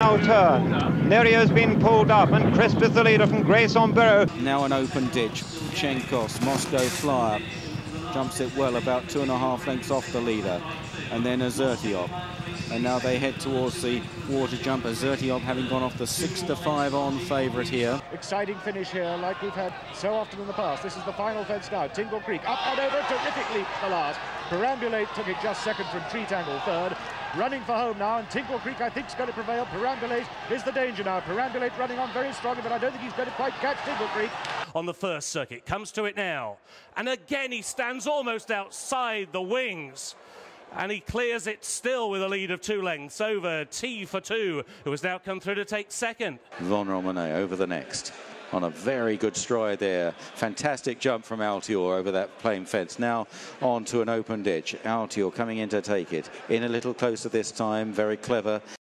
Now turn. Nerio's been pulled up and Crisp is the leader from Grace on Barrow. Now an open ditch. Cenkos, Moscow Flyer, jumps it well about two and a half lengths off the leader. And then Azertyuiop. And now they head towards the water jump. Azertyuiop having gone off the six to five on favourite here. Exciting finish here like we've had so often in the past. This is the final fence now. Tingle Creek up and over. Terrific leap the last. Perambulate took it just second from Tree Tangle third. Running for home now, and Tingle Creek, I think, is going to prevail. Perambulate is the danger now. Perambulate running on very strongly, but I don't think he's going to quite catch Tingle Creek. On the first circuit, comes to it now. And again, he stands almost outside the wings. And he clears it still with a lead of two lengths over T for two, who has now come through to take second. Von Romane over the next on a very good stride there. Fantastic jump from Altior over that plain fence. Now on to an open ditch. Altior coming in to take it. In a little closer this time. Very clever.